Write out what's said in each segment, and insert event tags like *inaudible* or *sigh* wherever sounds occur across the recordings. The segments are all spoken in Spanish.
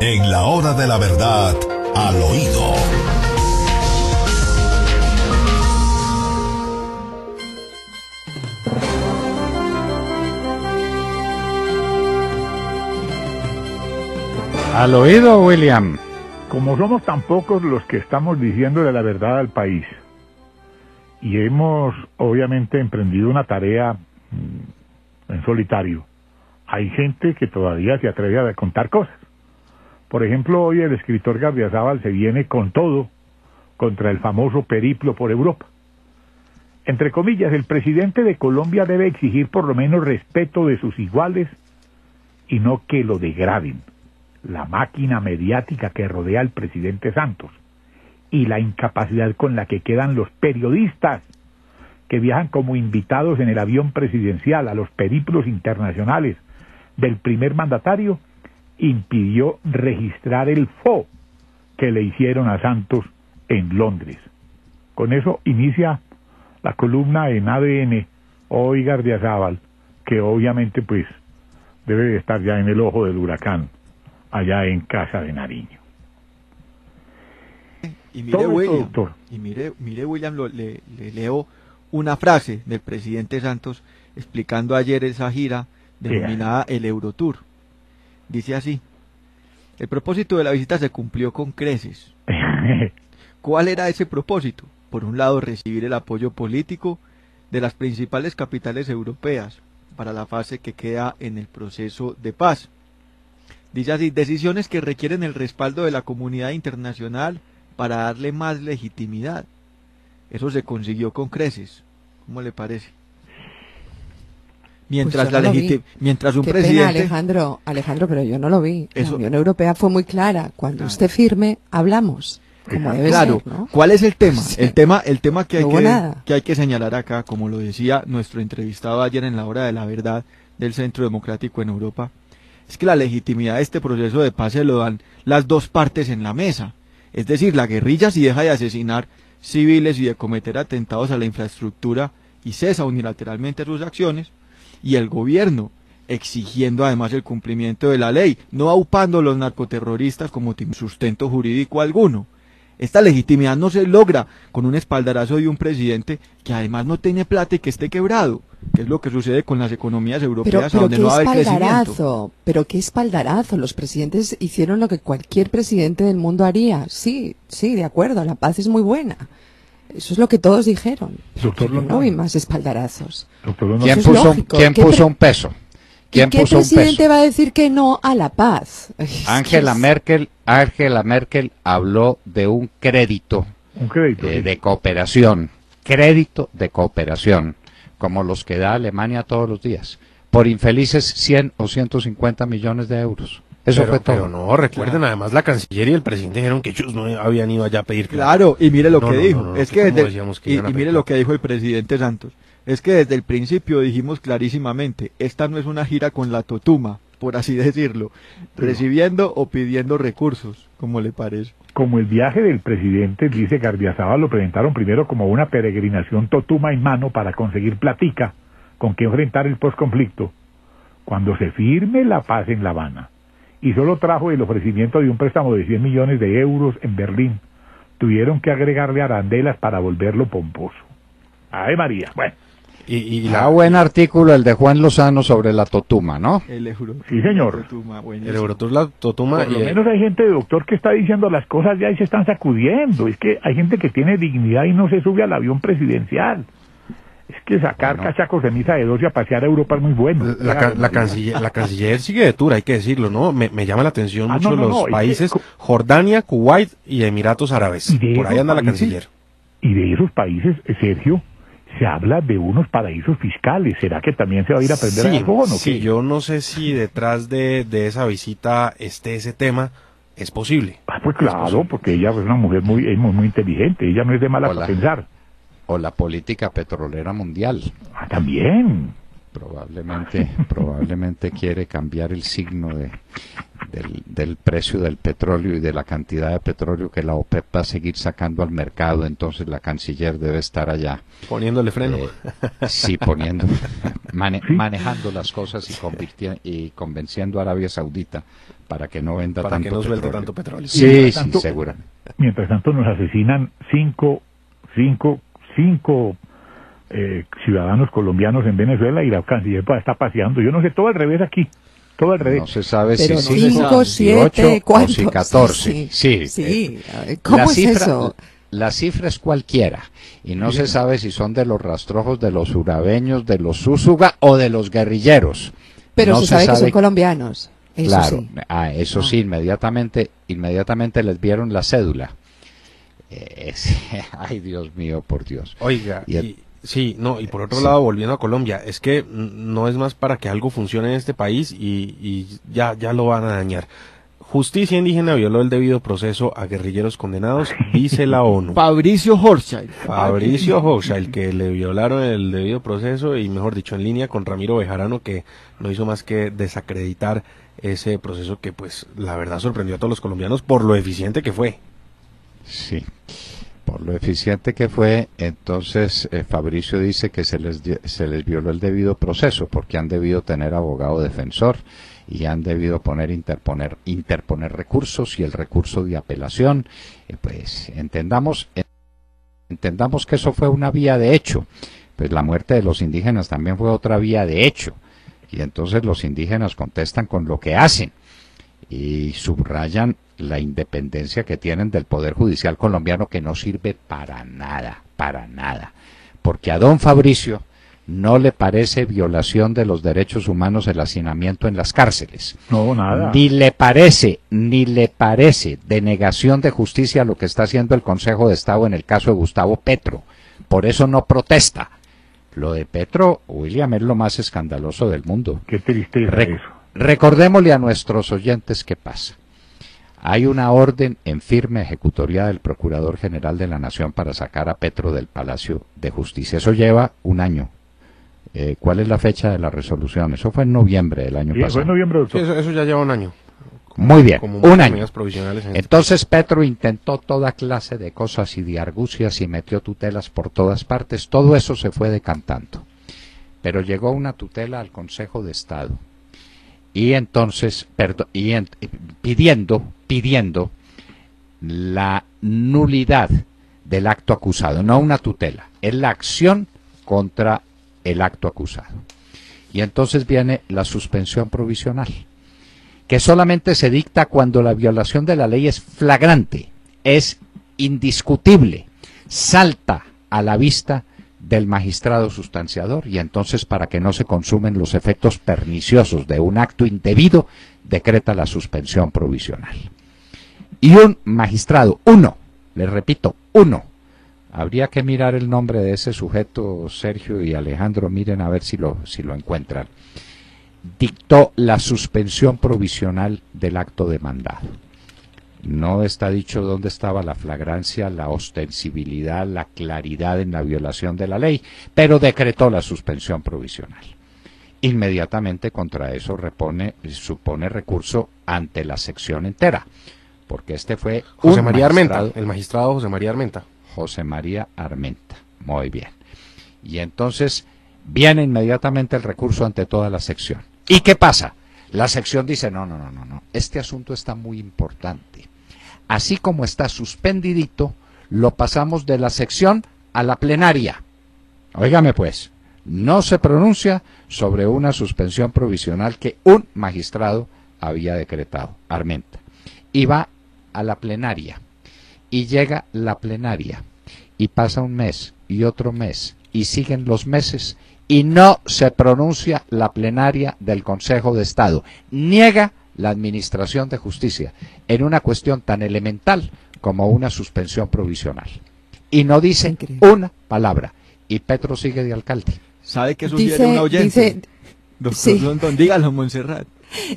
En la hora de la verdad, al oído. Al oído, William. Como somos tan pocos los que estamos diciéndole la verdad al país, y hemos obviamente emprendido una tarea mm, en solitario, hay gente que todavía se atreve a contar cosas. Por ejemplo, hoy el escritor Gardiazabal se viene con todo contra el famoso periplo por Europa. Entre comillas, el presidente de Colombia debe exigir por lo menos respeto de sus iguales y no que lo degraden. La máquina mediática que rodea al presidente Santos y la incapacidad con la que quedan los periodistas que viajan como invitados en el avión presidencial a los periplos internacionales del primer mandatario impidió registrar el FO que le hicieron a Santos en Londres. Con eso inicia la columna en ADN hoy Gardiazabal, que obviamente pues debe de estar ya en el ojo del huracán, allá en Casa de Nariño. Y mire, Todo William, doctor. y mire, mire William, lo- le, le leo una frase del presidente Santos explicando ayer esa gira denominada el Eurotour. Dice así, el propósito de la visita se cumplió con creces. *laughs* ¿Cuál era ese propósito? Por un lado, recibir el apoyo político de las principales capitales europeas para la fase que queda en el proceso de paz. Dice así, decisiones que requieren el respaldo de la comunidad internacional para darle más legitimidad. Eso se consiguió con creces. ¿Cómo le parece? Mientras, Pues la no mientras un Qué pena, presidente... Alejandro, Alejandro, pero yo no lo vi. Eso- La Unión Europea fue muy clara. Cuando Claro. usted firme, hablamos. Como debe Claro, ser, ¿no? ¿cuál es el tema? Sí. El tema, el tema que hay No que, que hay que señalar acá, como lo decía nuestro entrevistado ayer en la hora de la verdad del Centro Democrático en Europa, es que la legitimidad de este proceso de paz se lo dan las dos partes en la mesa. Es decir, la guerrilla si deja de asesinar civiles y de cometer atentados a la infraestructura y cesa unilateralmente sus acciones, y el gobierno exigiendo además el cumplimiento de la ley, no aupando a los narcoterroristas como sustento jurídico alguno. Esta legitimidad no se logra con un espaldarazo de un presidente que además no tiene plata y que esté quebrado, que es lo que sucede con las economías Pero, europeas a pero donde no va a haber crecimiento. pero qué espaldarazo. Los presidentes hicieron lo que cualquier presidente del mundo haría. Sí, sí, de acuerdo, la paz es muy buena. Eso es lo que todos dijeron. Doctor no vi más espaldarazos. Doctor ¿Quién es puso. ¿quién ¿Qué puso un peso? ¿Y ¿Quién qué puso un presidente peso? va a decir que no a la paz? Angela Merkel, Angela Merkel habló de un crédito un crédito. eh, sí. de cooperación, crédito de cooperación, como los que da Alemania todos los días, por infelices 100 o 150 millones de euros. Eso pero, fue todo. pero no, recuerden, además la canciller y el presidente dijeron que ellos no habían ido allá a pedir Claro, y mire lo No, que no, dijo. no, no, es que desde- y, mire lo que dijo el presidente Santos. Es que desde el principio dijimos clarísimamente, esta no es una gira con la totuma, por así decirlo, recibiendo o pidiendo recursos, como le parece. como el viaje del presidente, dice Gardiazabal, lo presentaron primero como una peregrinación totuma en mano para conseguir platica con que enfrentar el posconflicto, cuando se firme la paz en La Habana, y solo trajo el ofrecimiento de un préstamo de 100 millones de euros en Berlín, tuvieron que agregarle arandelas para volverlo pomposo. ¡Ay, María! Bueno, Y, y Ah, la, buen artículo el de Juan Lozano sobre la Totuma, ¿no? El euro. Sí, señor. Totuma, el. Eurotour la Totuma por lo y, menos hay gente, doctor, que está diciendo las cosas ya y se están sacudiendo. Es que hay gente que tiene dignidad y no se sube al avión presidencial. Que sacar Bueno. cachacos de misa de 12 a pasear a Europa es muy bueno. la, la María. canciller, la canciller sigue de tour, hay que decirlo, ¿no? Me, me llama la atención Ah, mucho no, no, los no, que- países Jordania, Kuwait y Emiratos Árabes. Y Por ahí anda la canciller. Y de esos países, Sergio, se habla de unos paraísos fiscales. ¿Será que también se va a ir a aprender Sí, a fogón o sí, qué? yo no sé si detrás de, de esa visita esté ese tema, es posible. Ah, pues claro, porque ella es una mujer muy, es muy, muy inteligente. Ella no es de mala para pensar. O la política petrolera mundial. Ah, también. Probablemente, probablemente quiere cambiar el signo de, del, del precio del petróleo y de la cantidad de petróleo que la OPEP va a seguir sacando al mercado, entonces la canciller debe estar allá. Poniéndole freno. Eh, sí, poniendo, *laughs* mane- manejando las cosas y, convirti- y convenciendo a Arabia Saudita para que no venda para tanto que no suelte petróleo. tanto petróleo. Sí, Mientras sí, tanto- seguramente. Mientras tanto nos asesinan cinco, cinco, cinco eh, ciudadanos colombianos en Venezuela y la canciller está paseando. Yo no sé, todo al revés aquí. Todo al revés. No se sabe Pero si sí, cinco, si siete, ocho o ¿cuántos? si 14. Sí, Sí, sí. eh, A ver, ¿Cómo la es cifra, eso? La cifra es cualquiera y no se sabe si son de los rastrojos de los urabeños, de los Úsuga o de los guerrilleros. Pero no se sabe que son colombianos. Eso claro, sí. ah, eso Ah. sí, inmediatamente, inmediatamente les vieron la cédula. Eh, es- *laughs* ay, Dios mío, por Dios. Oiga, Y el- y- sí, no, y por otro Sí. lado, volviendo a Colombia, es que no es más para que algo funcione en este país y, y ya, ya lo van a dañar. Justicia indígena violó el debido proceso a guerrilleros condenados, dice la *laughs* ONU. Fabricio Horschild. Fabricio el que le violaron el debido proceso y mejor dicho en línea con Ramiro Bejarano que no hizo más que desacreditar ese proceso que pues la verdad sorprendió a todos los colombianos por lo eficiente que fue. Sí, por lo eficiente que fue, entonces eh, Fabricio dice que se les, se les violó el debido proceso porque han debido tener abogado defensor y han debido poner interponer interponer recursos y el recurso de apelación, eh, pues entendamos eh, entendamos que eso fue una vía de hecho, pues la muerte de los indígenas también fue otra vía de hecho. Y entonces los indígenas contestan con lo que hacen y subrayan la independencia que tienen del Poder Judicial colombiano que no sirve para nada, para nada. Porque a don Fabricio no le parece violación de los derechos humanos el hacinamiento en las cárceles. No, nada. Ni le parece, ni le parece denegación de justicia lo que está haciendo el Consejo de Estado en el caso de Gustavo Petro. Por eso no protesta. Lo de Petro, William, es lo más escandaloso del mundo. Qué tristeza Rec- eso. Recordémosle a nuestros oyentes qué pasa. Hay una orden en firme ejecutoria del Procurador General de la Nación para sacar a Petro del Palacio de Justicia. Eso lleva un año. Eh, ¿Cuál es la fecha de la resolución? Eso fue en noviembre del año Sí, fue pasado. en noviembre, Sí, doctor. eso, eso ya lleva un año. Muy bien, Como un año. medidas provisionales en este Entonces Petro intentó toda clase de cosas y de argucias y metió tutelas por todas partes. Todo eso se fue decantando. Pero llegó una tutela al Consejo de Estado y entonces pidiendo pidiendo la nulidad del acto acusado, no una tutela, es la acción contra el acto acusado. Y entonces viene la suspensión provisional que solamente se dicta cuando la violación de la ley es flagrante, es indiscutible, salta a la vista del magistrado sustanciador y entonces para que no se consumen los efectos perniciosos de un acto indebido, decreta la suspensión provisional. Y un magistrado, uno, le repito, uno, habría que mirar el nombre de ese sujeto, Sergio y Alejandro, miren a ver si lo, si lo encuentran dictó la suspensión provisional del acto demandado. No está dicho dónde estaba la flagrancia, la ostensibilidad, la claridad en la violación de la ley, pero decretó la suspensión provisional. Inmediatamente contra eso repone, supone recurso ante la sección entera, porque este fue José un María Armenta, el magistrado José María Armenta. José María Armenta. Muy bien. Y entonces viene inmediatamente el recurso ante toda la sección. ¿Y qué pasa? La sección dice, no, no, no, no, no, este asunto está muy importante. Así como está suspendidito, lo pasamos de la sección a la plenaria. Óigame pues, no se pronuncia sobre una suspensión provisional que un magistrado había decretado, Armenta. Y va a la plenaria y llega la plenaria y pasa un mes y otro mes y siguen los meses y no se pronuncia la plenaria del Consejo de Estado. Niega la Administración de Justicia en una cuestión tan elemental como una suspensión provisional. Y no dice Increíble. una palabra. Y Petro sigue de alcalde. ¿Sabe que sugiere Dice, un oyente? dice, Doctor sí. Rondón, dígalo, Montserrat.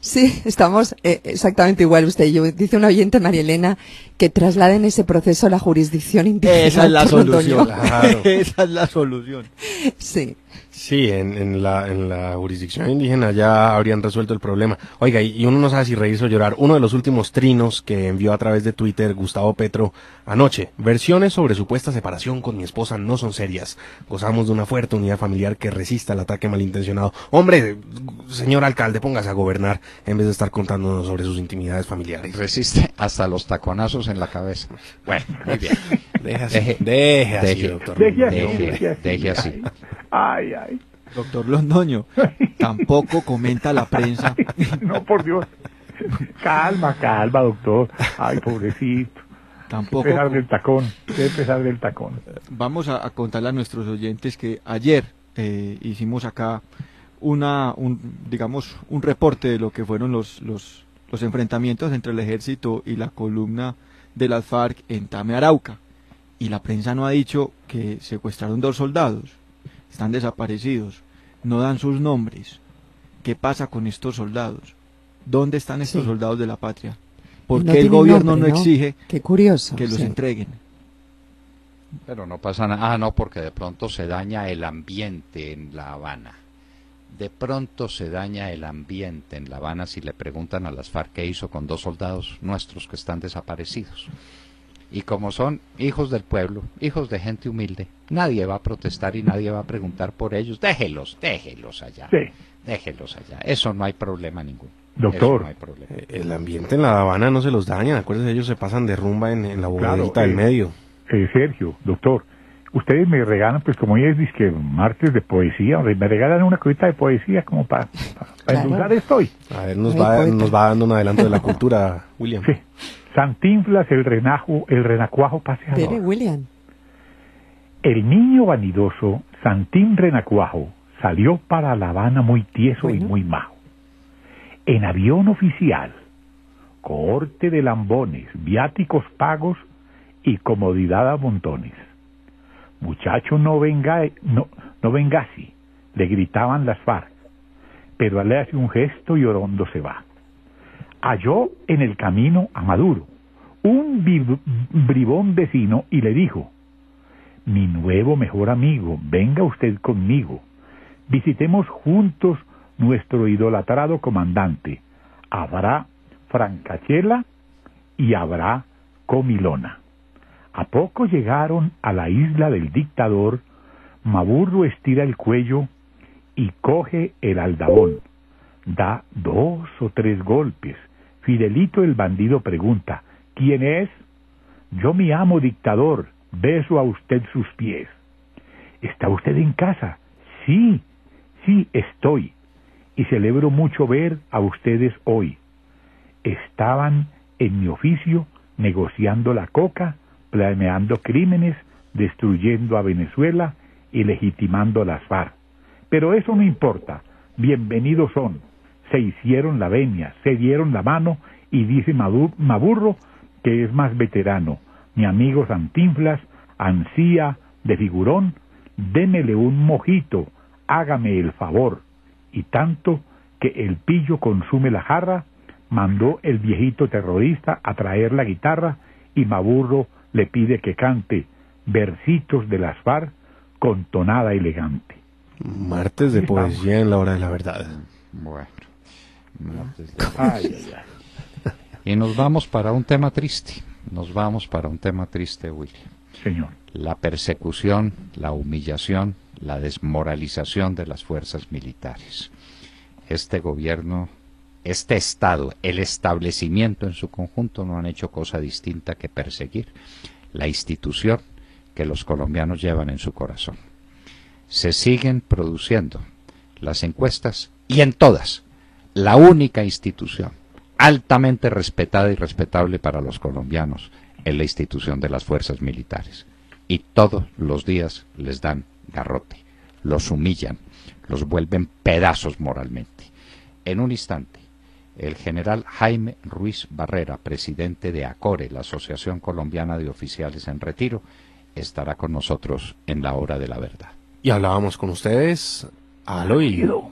Sí, estamos eh, exactamente igual usted y yo. Dice un oyente, María Elena, que trasladen ese proceso a la jurisdicción indígena. Esa es la solución. Claro. *laughs* Esa es la solución. Sí. Sí, en, en, la, en la jurisdicción indígena ya habrían resuelto el problema. Oiga, y, y uno no sabe si reírse o llorar. Uno de los últimos trinos que envió a través de Twitter Gustavo Petro anoche. Versiones sobre supuesta separación con mi esposa no son serias. Gozamos de una fuerte unidad familiar que resista el ataque malintencionado. Hombre, señor alcalde, póngase a gobernar en vez de estar contándonos sobre sus intimidades familiares. Resiste hasta los taconazos en la cabeza. Bueno, muy bien. Deje así, Deje- deje así, deje- doctor. Deje así, Deje- deje así. Ay, ay. Doctor Londoño, tampoco comenta la prensa. *laughs* No, por Dios. Calma, calma, doctor. Ay, pobrecito. Tampoco pesar del tacón. Debe pesar del tacón. vamos a, a contarle a nuestros oyentes que ayer eh, hicimos acá una, un, digamos, un reporte de lo que fueron los, los, los enfrentamientos entre el ejército y la columna de las FARC en Tame Arauca. Y la prensa no ha dicho que secuestraron dos soldados, están desaparecidos, no dan sus nombres. ¿Qué pasa con estos soldados? ¿Dónde están estos Sí. soldados de la patria? ¿Por No qué el gobierno nombre, no ¿no? exige Qué curioso. que los sí. entreguen? Pero no pasa nada. Ah, no, porque de pronto se daña el ambiente en La Habana. De pronto se daña el ambiente en La Habana si le preguntan a las FARC qué hizo con dos soldados nuestros que están desaparecidos. Y como son hijos del pueblo, hijos de gente humilde, nadie va a protestar y nadie va a preguntar por ellos. Déjelos, déjelos allá. Sí. Déjelos allá. Eso no hay problema ninguno. Doctor. No hay problema. Eh, El ambiente en La Habana no se los dañan, acuérdense, ellos se pasan de rumba en, en la Claro, bodeguita del eh, medio. Eh, Sergio, doctor, ustedes me regalan, pues como hoy es disque martes de poesía, me regalan una cosita de poesía como para Claro. endulzar esto hoy. A ver, nos va, nos va dando un adelanto de la cultura, *laughs* William. Sí. Santinflas, el renajo, el renacuajo paseador. Espere, William. El niño vanidoso, Santín Renacuajo, salió para La Habana muy tieso y muy majo. En avión oficial, cohorte de lambones, viáticos pagos y comodidad a montones. Muchacho, no venga, no, no venga así, le gritaban las FARC, pero le hace un gesto y orondo se va. Halló en el camino a Maduro, un bribón vecino, y le dijo, mi nuevo mejor amigo, venga usted conmigo. Visitemos juntos nuestro idolatrado comandante. Habrá francachela y habrá comilona. A poco llegaron a la isla del dictador, Maburro estira el cuello y coge el aldabón. Da dos o tres golpes. Fidelito el bandido pregunta, ¿quién es? Yo mi amo dictador, beso a usted sus pies. ¿Está usted en casa? Sí, sí, estoy. Y celebro mucho ver a ustedes hoy. Estaban en mi oficio negociando la coca, planeando crímenes, destruyendo a Venezuela y legitimando a las FARC. Pero eso no importa. Bienvenidos son. Se hicieron la venia, se dieron la mano y dice Maburro que es más veterano. Mi amigo Santinflas, ansía de figurón, démele un mojito, hágame el favor. Y tanto que el pillo consume la jarra, mandó el viejito terrorista a traer la guitarra y Maburro le pide que cante versitos de las FARC con tonada elegante. Martes de poesía en la hora de la verdad. Bueno. Ay, ay, ay. Y nos vamos para un tema triste. Nos vamos para un tema triste, William. Señor. La persecución, la humillación, la desmoralización de las fuerzas militares. Este gobierno, este Estado, el establecimiento en su conjunto no han hecho cosa distinta que perseguir la institución que los colombianos llevan en su corazón. Se siguen produciendo las encuestas y en todas, la única institución altamente respetada y respetable para los colombianos es la institución de las fuerzas militares. Y todos los días les dan garrote, los humillan, los vuelven pedazos moralmente. En un instante, el general Jaime Ruiz Barrera, presidente de ACORE, la Asociación Colombiana de Oficiales en Retiro, estará con nosotros en la hora de la verdad. Y hablábamos con ustedes al oído.